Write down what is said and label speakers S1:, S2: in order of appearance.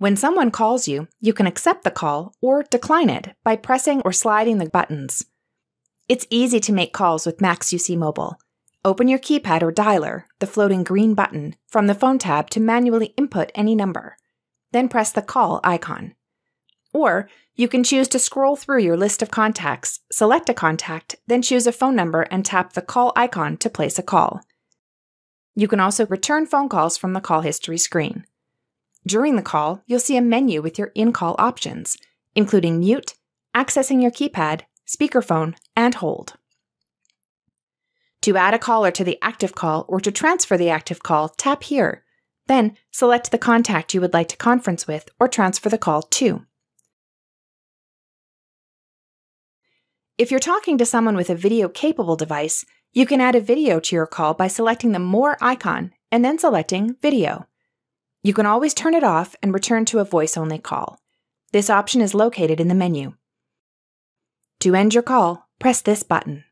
S1: When someone calls you, you can accept the call or decline it by pressing or sliding the buttons. It's easy to make calls with MaX UC Mobile. Open your keypad or dialer, the floating green button, from the phone tab to manually input any number. Then press the call icon. Or you can choose to scroll through your list of contacts, select a contact, then choose a phone number and tap the call icon to place a call. You can also return phone calls from the call history screen. During the call, you'll see a menu with your in call options, including mute, accessing your keypad, speakerphone, and hold. To add a caller to the active call or to transfer the active call, tap here. Then select the contact you would like to conference with or transfer the call to. If you're talking to someone with a video capable device, you can add a video to your call by selecting the More icon and then selecting Video. You can always turn it off and return to a voice only call. This option is located in the menu. To end your call, press this button.